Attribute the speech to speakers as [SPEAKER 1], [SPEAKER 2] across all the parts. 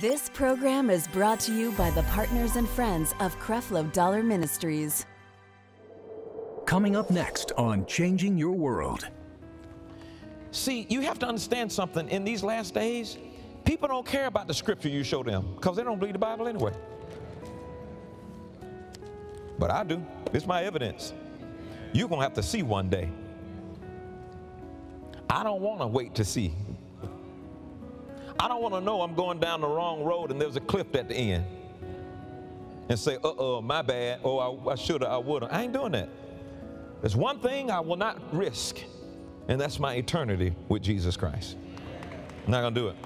[SPEAKER 1] This program is brought to you by the partners and friends of Creflo Dollar Ministries.
[SPEAKER 2] Coming up next on Changing Your World.
[SPEAKER 3] See, you have to understand something. In these last days, people don't care about the scripture you show them because they don't believe the Bible anyway. But I do. It's my evidence. You're going to have to see one day. I don't want to wait to see. I don't want to know I'm going down the wrong road and there's a cliff at the end and say, uh oh, my bad. Oh, I, I should have, I would have. I ain't doing that. There's one thing I will not risk, and that's my eternity with Jesus Christ. I'm not going to do it.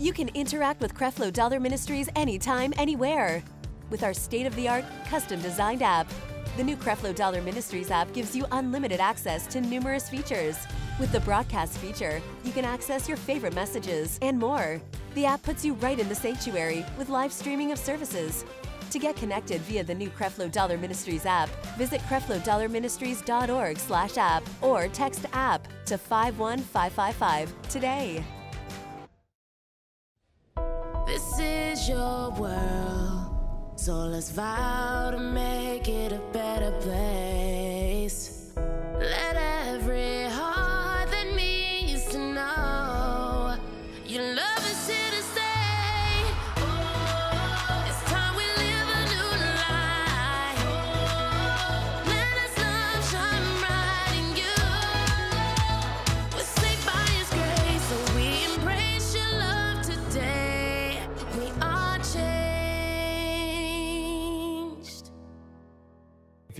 [SPEAKER 1] You can interact with Creflo Dollar Ministries anytime, anywhere. With our state of the art, custom designed app. The new Creflo Dollar Ministries app gives you unlimited access to numerous features. With the broadcast feature, you can access your favorite messages and more. The app puts you right in the sanctuary with live streaming of services. To get connected via the new Creflo Dollar Ministries app, visit creflodollarministries.org slash app or text app to 51555 today.
[SPEAKER 4] This is your world, so let's vow to make it a better place.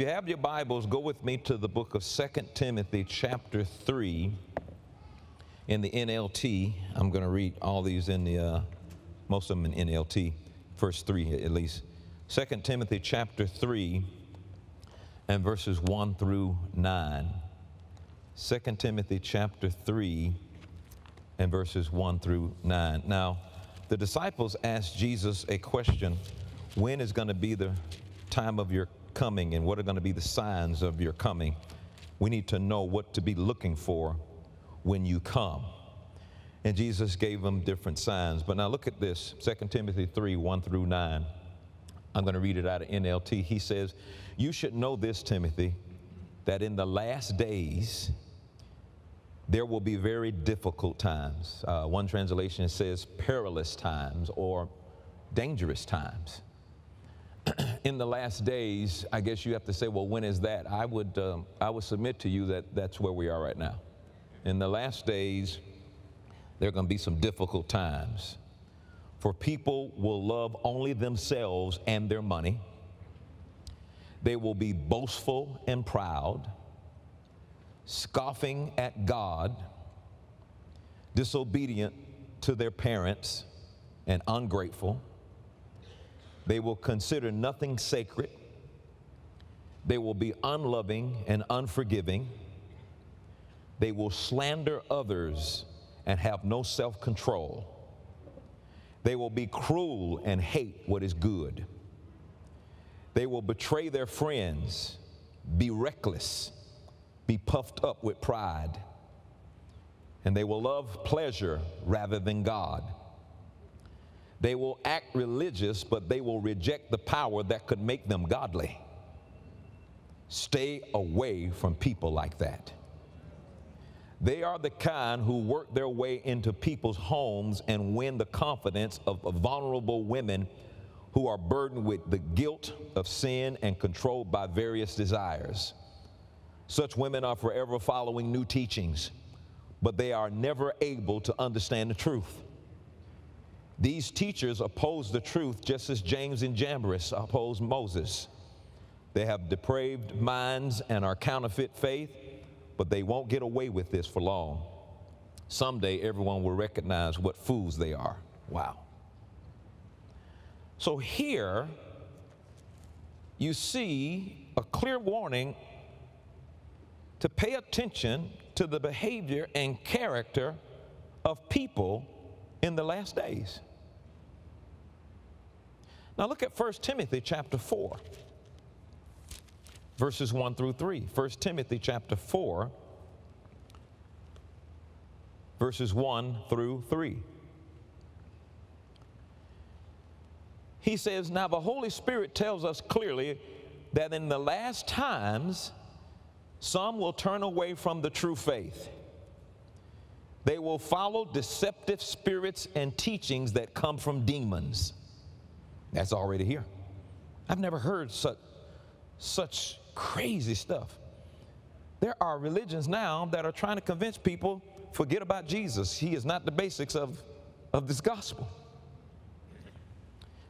[SPEAKER 4] You
[SPEAKER 3] have your Bibles, go with me to the book of 2 Timothy, chapter 3, in the NLT. I'm going to read all these in the, uh, most of them in NLT, first three at least. 2 Timothy, chapter 3, and verses 1 through 9. 2 Timothy, chapter 3, and verses 1 through 9. Now, the disciples asked Jesus a question when is going to be the time of your coming and what are going to be the signs of your coming? We need to know what to be looking for when you come. And Jesus gave them different signs. But now look at this 2 Timothy 3 1 through 9. I'm going to read it out of NLT. He says, You should know this, Timothy, that in the last days, there will be very difficult times. Uh, one translation says perilous times or dangerous times. In the last days, I guess you have to say, well, when is that? I would, um, I would submit to you that that's where we are right now. In the last days, there are going to be some difficult times. For people will love only themselves and their money. They will be boastful and proud scoffing at God, disobedient to their parents, and ungrateful. They will consider nothing sacred. They will be unloving and unforgiving. They will slander others and have no self control. They will be cruel and hate what is good. They will betray their friends, be reckless, be puffed up with pride, and they will love pleasure rather than God. They will act religious, but they will reject the power that could make them godly. Stay away from people like that. They are the kind who work their way into people's homes and win the confidence of vulnerable women who are burdened with the guilt of sin and controlled by various desires. Such women are forever following new teachings, but they are never able to understand the truth. These teachers oppose the truth just as Jannes and Jambres opposed Moses. They have depraved minds and are counterfeit faith, but they won't get away with this for long. Someday everyone will recognize what fools they are. Wow. So here you see a clear warning to pay attention to the behavior and character of people in the last days. Now look at 1 Timothy chapter 4, verses 1 through 3. 1 Timothy chapter 4, verses 1 through 3. He says, Now the Holy Spirit tells us clearly that in the last times, some will turn away from the true faith. They will follow deceptive spirits and teachings that come from demons. That's already here. I've never heard such, such crazy stuff. There are religions now that are trying to convince people forget about Jesus. He is not the basics of, of this gospel.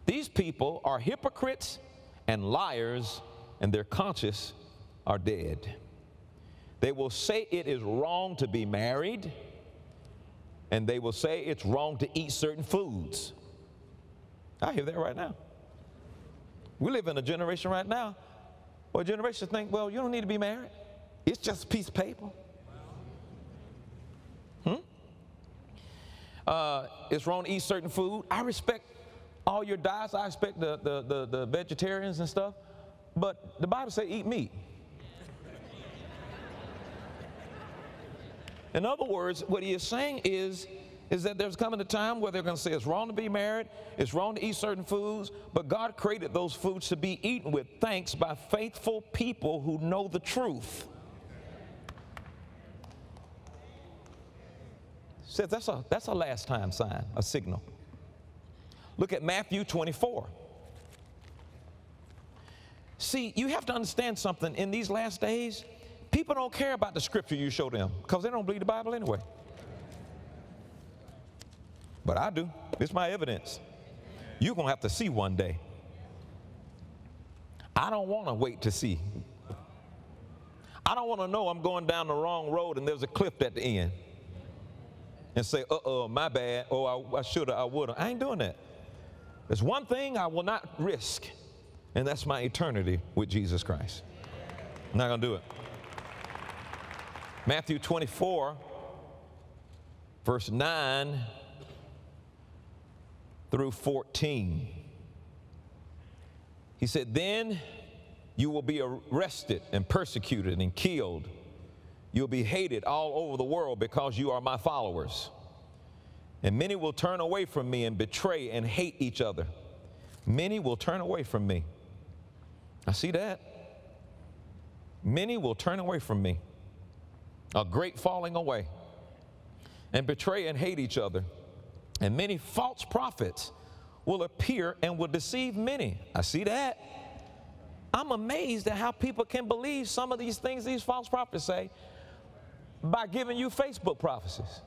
[SPEAKER 3] These people are hypocrites and liars, and their conscience are dead. They will say it is wrong to be married, and they will say it's wrong to eat certain foods. I hear that right now. We live in a generation right now where generations think, well, you don't need to be married. It's just a piece of paper. Hmm? Uh, it's wrong to eat certain food. I respect all your diets. I respect the, the, the, the vegetarians and stuff. But the Bible says eat meat. In other words, what he is saying is, is that there's coming a time where they're going to say it's wrong to be married, it's wrong to eat certain foods, but God created those foods to be eaten with thanks by faithful people who know the truth. Says that's a that's a last time sign, a signal. Look at Matthew 24. See, you have to understand something. In these last days, people don't care about the scripture you show them because they don't believe the Bible anyway. But I do. It's my evidence. You're going to have to see one day. I don't want to wait to see. I don't want to know I'm going down the wrong road and there's a cliff at the end and say, uh oh, my bad, oh, I, I should have, I would have. I ain't doing that. There's one thing I will not risk, and that's my eternity with Jesus Christ. I'm not going to do it. Matthew 24, verse 9 through 14. He said, Then you will be arrested and persecuted and killed. You'll be hated all over the world because you are my followers. And many will turn away from me and betray and hate each other. Many will turn away from me. I see that. Many will turn away from me. A great falling away. And betray and hate each other. And many false prophets will appear and will deceive many. I see that. I'm amazed at how people can believe some of these things these false prophets say by giving you Facebook prophecies.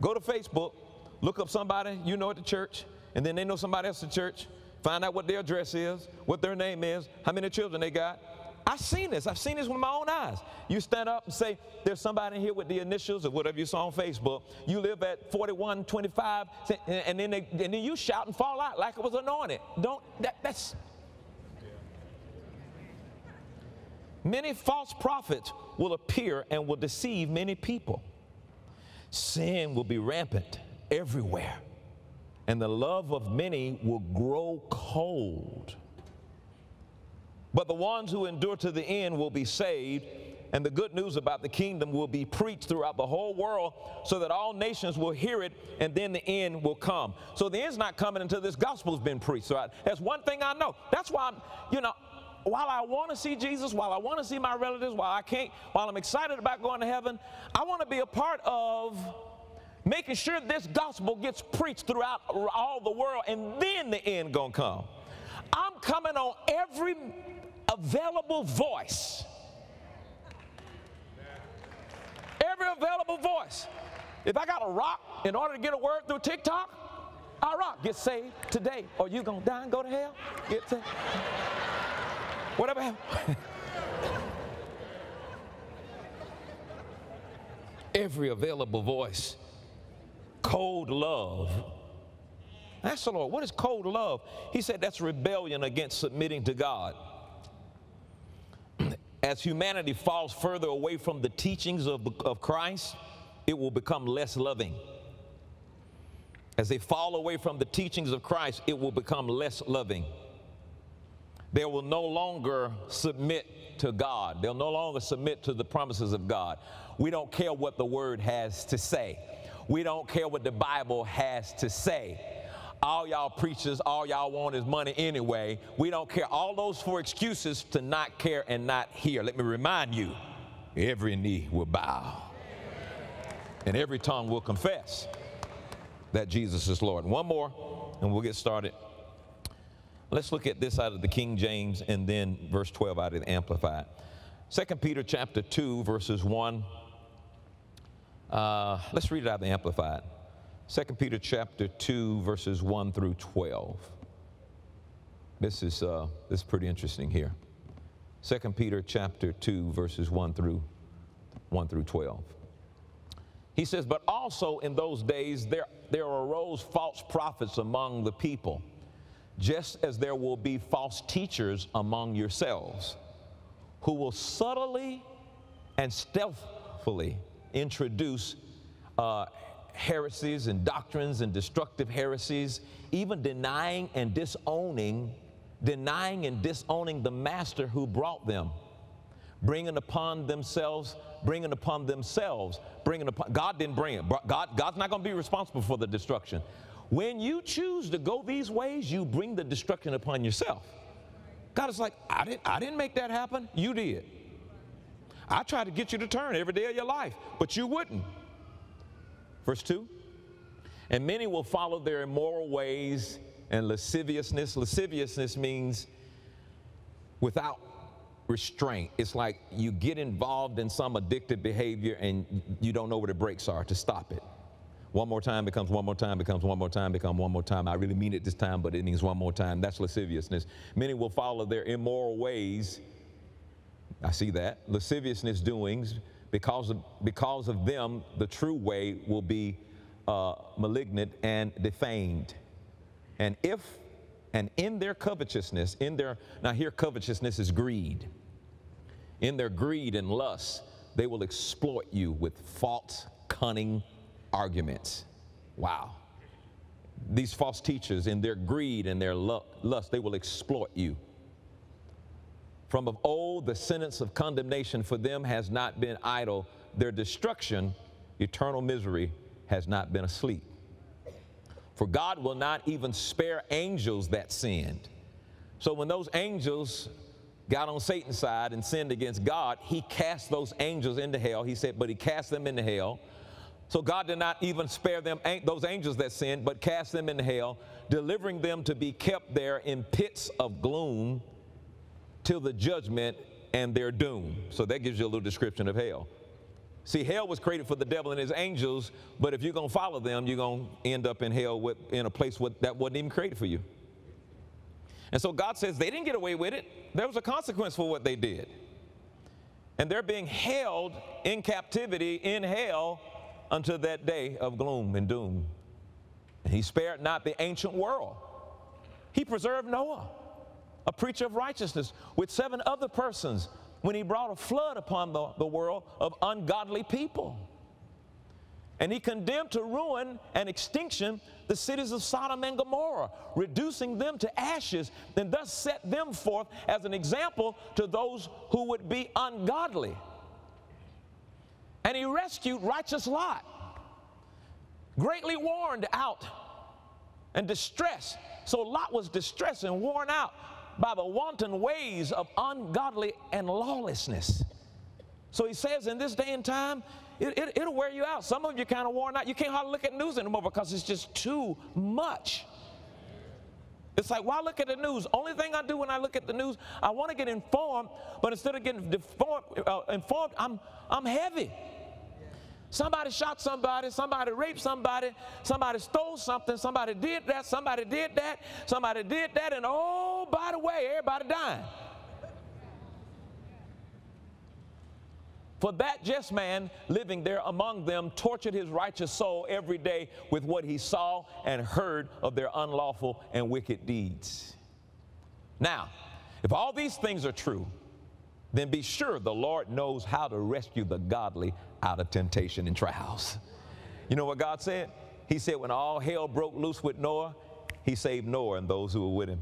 [SPEAKER 3] Go to Facebook, look up somebody you know at the church, and then they know somebody else at the church. Find out what their address is, what their name is, how many children they got. I've seen this. I've seen this with my own eyes. You stand up and say, There's somebody in here with the initials or whatever you saw on Facebook. You live at 4125, and then, they, and then you shout and fall out like it was anointed. Don't, that, that's. Many false prophets will appear and will deceive many people sin will be rampant everywhere, and the love of many will grow cold. But the ones who endure to the end will be saved, and the good news about the kingdom will be preached throughout the whole world so that all nations will hear it, and then the end will come. So the end's not coming until this gospel's been preached. So I, that's one thing I know. That's why I'm, you know, while I want to see Jesus, while I want to see my relatives, while I can't, while I'm excited about going to heaven, I want to be a part of making sure this gospel gets preached throughout all the world, and then the end gonna come. I'm coming on every available voice. Every available voice. If I got to rock in order to get a word through TikTok, I rock. Get saved today, or you gonna die and go to hell. Get saved whatever Every available voice. Cold love. Ask the Lord, what is cold love? He said that's rebellion against submitting to God. As humanity falls further away from the teachings of, of Christ, it will become less loving. As they fall away from the teachings of Christ, it will become less loving. They will no longer submit submit to God. They'll no longer submit to the promises of God. We don't care what the word has to say. We don't care what the Bible has to say. All y'all preachers, all y'all want is money anyway. We don't care. All those four excuses to not care and not hear. Let me remind you every knee will bow and every tongue will confess that Jesus is Lord. One more, and we'll get started. Let's look at this out of the King James and then verse 12 out of the Amplified. 2 Peter chapter 2, verses 1. Uh, let's read it out of the Amplified. 2 Peter chapter 2, verses 1 through 12. This is, uh, this is pretty interesting here. 2 Peter chapter 2, verses 1 through 1 through 12. He says, But also in those days there, there arose false prophets among the people, just as there will be false teachers among yourselves, who will subtly and stealthily introduce uh, heresies and doctrines and destructive heresies, even denying and disowning, denying and disowning the master who brought them, bringing upon themselves bringing upon themselves, bringing upon, God didn't bring it. God, God's not going to be responsible for the destruction. When you choose to go these ways, you bring the destruction upon yourself. God is like, I didn't, I didn't make that happen. You did. I tried to get you to turn every day of your life, but you wouldn't. Verse 2 And many will follow their immoral ways and lasciviousness. Lasciviousness means without restraint. It's like you get involved in some addictive behavior and you don't know where the brakes are to stop it. One more time becomes one more time, becomes one more time, become one more time. I really mean it this time, but it means one more time. That's lasciviousness. Many will follow their immoral ways. I see that. Lasciviousness doings. Because of, because of them, the true way will be uh, malignant and defamed. And if and in their covetousness, in their, now here covetousness is greed. In their greed and lust, they will exploit you with false, cunning arguments. Wow. These false teachers, in their greed and their lust, they will exploit you. From of old, the sentence of condemnation for them has not been idle. Their destruction, eternal misery, has not been asleep. For God will not even spare angels that sinned. So when those angels got on Satan's side and sinned against God, he cast those angels into hell. He said, but he cast them into hell. So God did not even spare them, those angels that sinned, but cast them into hell, delivering them to be kept there in pits of gloom till the judgment and their doom. So that gives you a little description of hell. See, hell was created for the devil and his angels, but if you're going to follow them, you're going to end up in hell with, in a place with, that wasn't even created for you. And so God says they didn't get away with it. There was a consequence for what they did. And they're being held in captivity in hell until that day of gloom and doom. And he spared not the ancient world. He preserved Noah, a preacher of righteousness, with seven other persons when he brought a flood upon the, the world of ungodly people. And he condemned to ruin and extinction the cities of Sodom and Gomorrah, reducing them to ashes, and thus set them forth as an example to those who would be ungodly. And he rescued righteous Lot, greatly worn out and distressed. So Lot was distressed and worn out by the wanton ways of ungodly and lawlessness. So he says in this day and time, it, it, it'll wear you out. Some of you kind of worn out. You can't hardly look at news anymore because it's just too much. It's like, why look at the news? Only thing I do when I look at the news, I want to get informed, but instead of getting deformed, uh, informed, I'm, I'm heavy. Somebody shot somebody, somebody raped somebody, somebody stole something, somebody did that, somebody did that, somebody did that, and oh, by the way, everybody dying. For that just man living there among them tortured his righteous soul every day with what he saw and heard of their unlawful and wicked deeds. Now, if all these things are true, then be sure the Lord knows how to rescue the godly out of temptation and trials. You know what God said? He said, when all hell broke loose with Noah, he saved Noah and those who were with him.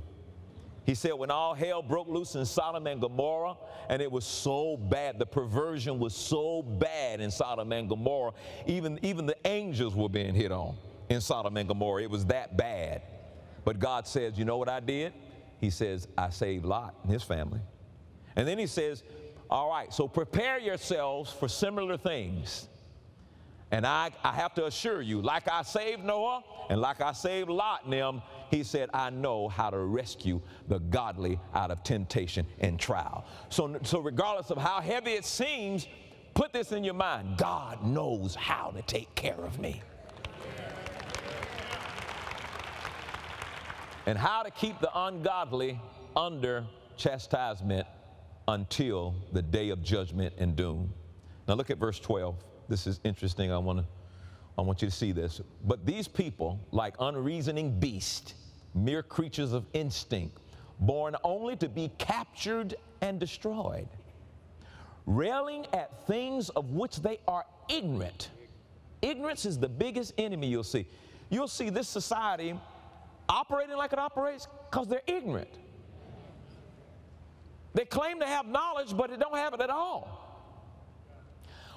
[SPEAKER 3] He said, when all hell broke loose in Sodom and Gomorrah, and it was so bad, the perversion was so bad in Sodom and Gomorrah, even, even the angels were being hit on in Sodom and Gomorrah. It was that bad. But God says, You know what I did? He says, I saved Lot and his family. And then he says, All right, so prepare yourselves for similar things. And I, I have to assure you, like I saved Noah and like I saved Lot and them, he said, I know how to rescue the godly out of temptation and trial. So, so regardless of how heavy it seems, put this in your mind God knows how to take care of me. And how to keep the ungodly under chastisement until the day of judgment and doom. Now look at verse 12. This is interesting. I want to I want you to see this. But these people, like unreasoning beasts, mere creatures of instinct, born only to be captured and destroyed, railing at things of which they are ignorant. Ignorance is the biggest enemy you'll see. You'll see this society operating like it operates because they're ignorant. They claim to have knowledge, but they don't have it at all.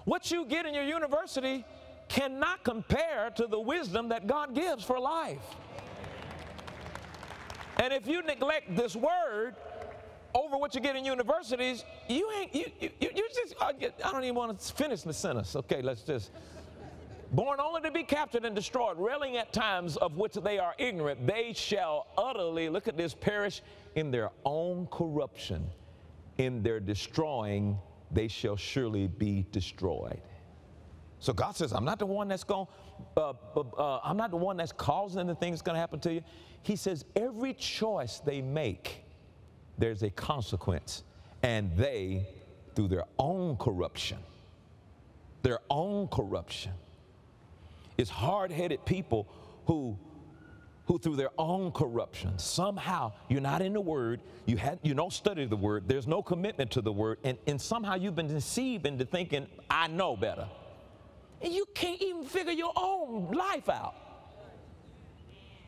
[SPEAKER 3] What you get in your university cannot compare to the wisdom that God gives for life. And if you neglect this word over what you get in universities, you ain't, you, you, you just, I don't even want to finish the sentence. Okay, let's just. Born only to be captured and destroyed, railing at times of which they are ignorant, they shall utterly, look at this, perish in their own corruption. In their destroying, they shall surely be destroyed. So God says, I'm not the one that's going, uh, uh, uh, I'm not the one that's causing the things that's going to happen to you. He says, every choice they make, there's a consequence. And they, through their own corruption, their own corruption, it's hard headed people who who through their own corruption somehow you're not in the word you had you don't study the word there's no commitment to the word and, and somehow you've been deceived into thinking i know better and you can't even figure your own life out.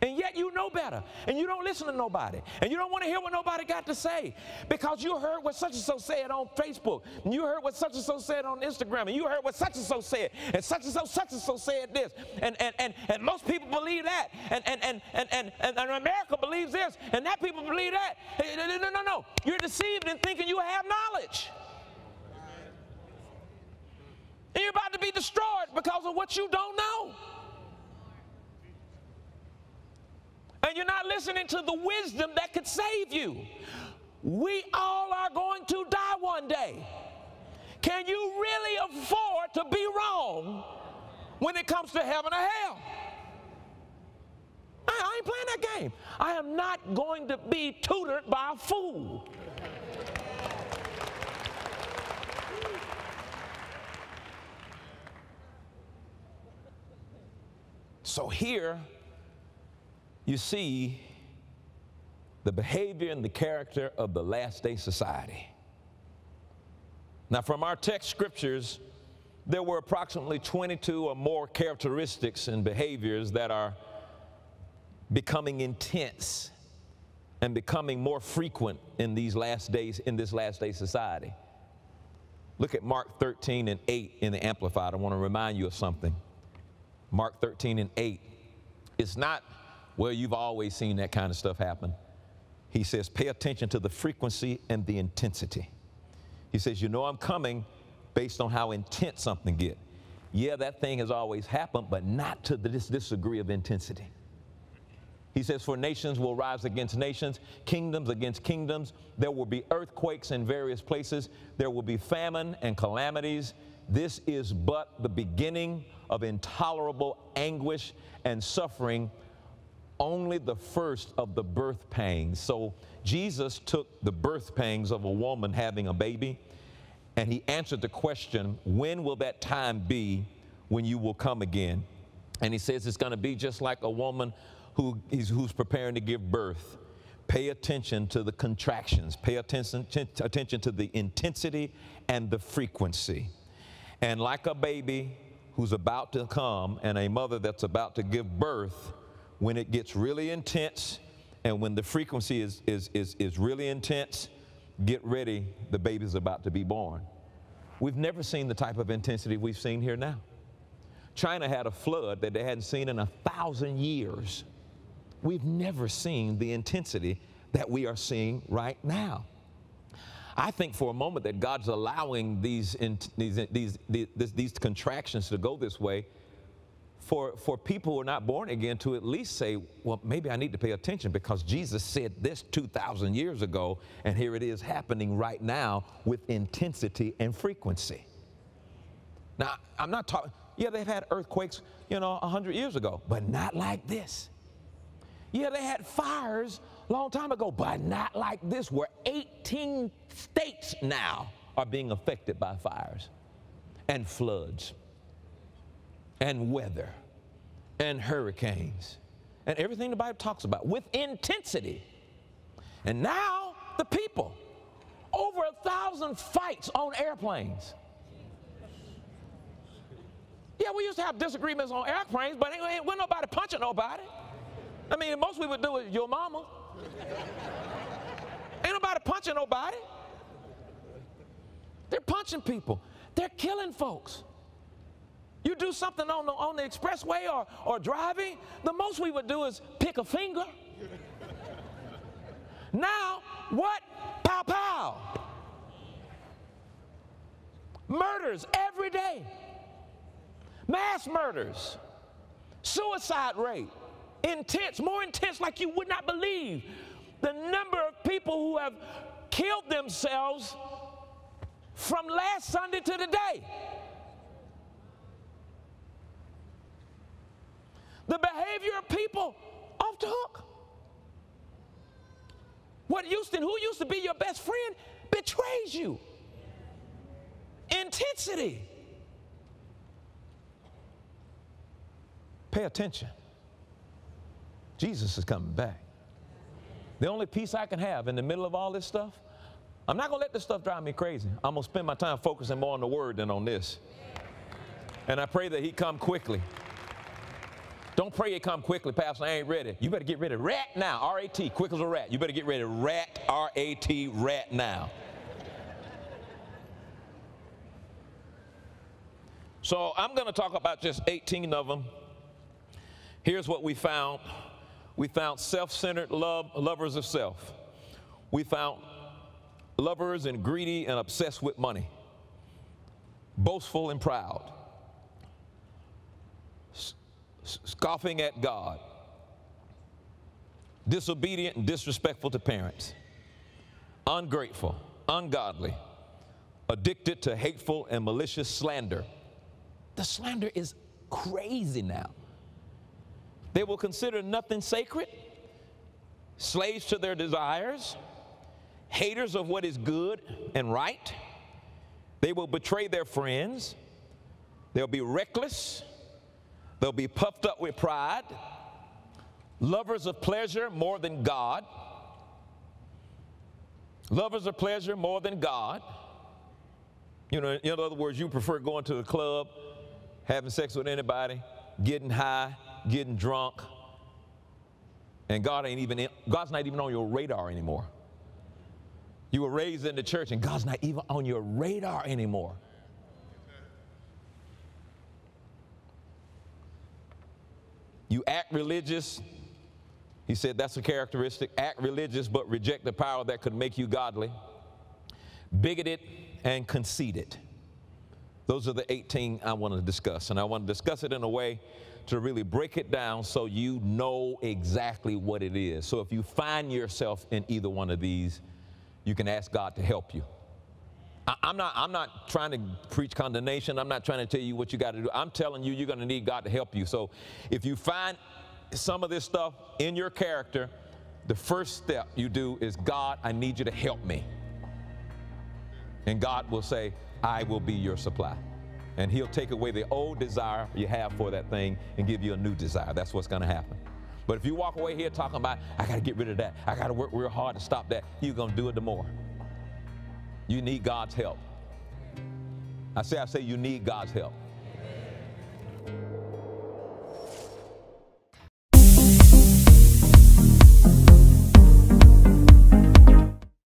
[SPEAKER 3] And yet you know better. And you don't listen to nobody. And you don't want to hear what nobody got to say. Because you heard what such and so said on Facebook. And you heard what such and so said on Instagram. And you heard what such and so said. And such and so, such and so said this. And and and, and most people believe that. And and, and and and and and America believes this. And that people believe that. No, no, no, no. You're deceived in thinking you have knowledge. And you're about to be destroyed because of what you don't know. And you're not listening to the wisdom that could save you. We all are going to die one day. Can you really afford to be wrong when it comes to heaven or hell? I, I ain't playing that game. I am not going to be tutored by a fool. So here you see the behavior and the character of the last day society. Now, from our text scriptures, there were approximately 22 or more characteristics and behaviors that are becoming intense and becoming more frequent in these last days, in this last day society. Look at Mark 13 and 8 in the Amplified. I want to remind you of something. Mark 13 and 8. It's not, well, you've always seen that kind of stuff happen. He says, pay attention to the frequency and the intensity. He says, you know I'm coming based on how intense something get. Yeah, that thing has always happened, but not to this, degree of intensity. He says, For nations will rise against nations, kingdoms against kingdoms. There will be earthquakes in various places. There will be famine and calamities. This is but the beginning of intolerable anguish and suffering, only the first of the birth pangs. So Jesus took the birth pangs of a woman having a baby, and he answered the question, When will that time be when you will come again? And he says it's going to be just like a woman who is, who's preparing to give birth. Pay attention to the contractions, pay attention, attention to the intensity and the frequency. And like a baby, who's about to come and a mother that's about to give birth, when it gets really intense And when the frequency is, is, is, is really intense, get ready, the baby's about to be born. We've never seen the type of intensity we've seen here now. China had a flood that they hadn't seen in a thousand years. We've never seen the intensity that we are seeing right now. I think for a moment that God's allowing these, these, these, these, these contractions to go this way for, for people who are not born again to at least say, well, maybe I need to pay attention because Jesus said this 2,000 years ago, and here it is happening right now with intensity and frequency. Now, I'm not talking, yeah, they've had earthquakes, you know, 100 years ago, but not like this. Yeah, they had fires a long time ago, but not like this, where 18 states now are being affected by fires and floods and weather and hurricanes and everything the Bible talks about with intensity. And now the people, over a thousand fights on airplanes. Yeah, we used to have disagreements on airplanes, but ain't, ain't, nobody punching nobody. I mean, most we would do is your mama. ain't nobody punching nobody. They're punching people. They're killing folks. You do something on the, on the expressway or, or driving, the most we would do is pick a finger. now, what? Pow pow. Murders every day. Mass murders. Suicide rate. Intense, more intense, like you would not believe. The number of people who have killed themselves from last Sunday to today. The behavior of people off the hook. What to, who used to be your best friend betrays you. Intensity. Pay attention. Jesus is coming back. The only peace I can have in the middle of all this stuff, I'm not going to let this stuff drive me crazy. I'm going to spend my time focusing more on the word than on this. And I pray that he come quickly. Don't pray it come quickly, Pastor. I ain't ready. You better get ready rat now. R A T, quick as a rat. You better get ready rat, R A T, rat now. So I'm going to talk about just 18 of them. Here's what we found. We found self-centered love, lovers of self. We found lovers and greedy and obsessed with money. Boastful and proud scoffing at God, disobedient and disrespectful to parents, ungrateful, ungodly, addicted to hateful and malicious slander. The slander is crazy now. They will consider nothing sacred, slaves to their desires, haters of what is good and right. They will betray their friends. They'll be reckless, They'll be puffed up with pride, lovers of pleasure more than God, lovers of pleasure more than God. You know, in other words, you prefer going to the club, having sex with anybody, getting high, getting drunk, and God ain't even in, God's not even on your radar anymore. You were raised in the church, and God's not even on your radar anymore. You act religious. He said that's a characteristic. Act religious, but reject the power that could make you godly. Bigoted and conceited. Those are the 18 I want to discuss. And I want to discuss it in a way to really break it down so you know exactly what it is. So if you find yourself in either one of these, you can ask God to help you. I'm not, I'm not trying to preach condemnation. I'm not trying to tell you what you got to do. I'm telling you, you're going to need God to help you. So if you find some of this stuff in your character, the first step you do is, God, I need you to help me. And God will say, I will be your supply. And He'll take away the old desire you have for that thing and give you a new desire. That's what's going to happen. But if you walk away here talking about, I got to get rid of that, I got to work real hard to stop that, you're going to do it the more. You need God's help. I say, I say, you need God's help.